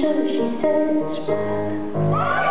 sure she says,